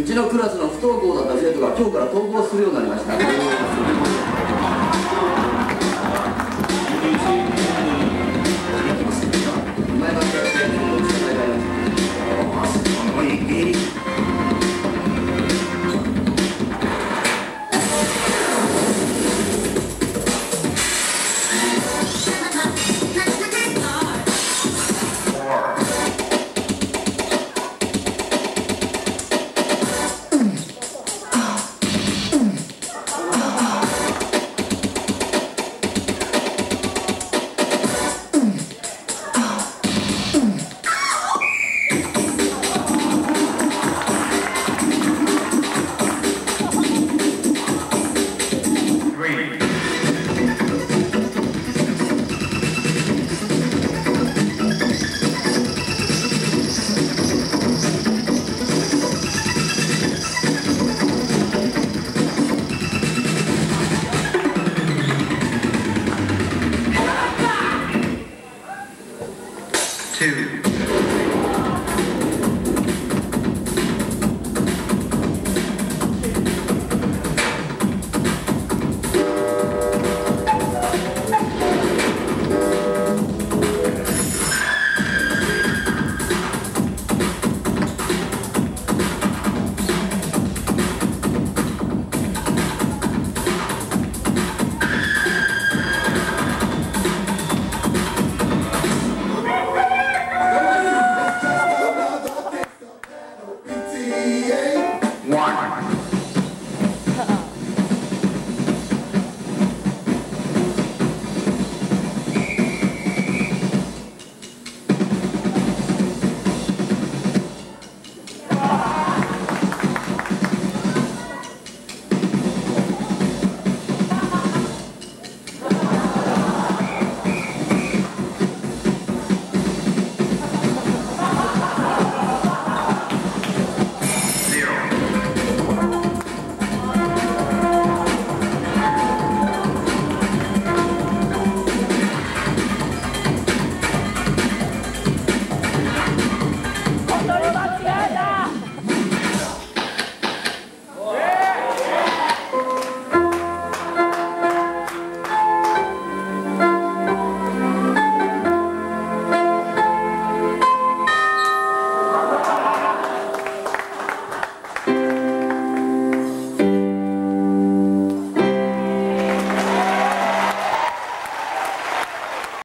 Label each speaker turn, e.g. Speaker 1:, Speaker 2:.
Speaker 1: うちのクラスの不登校だった生徒が今日から登校するようになりました。two,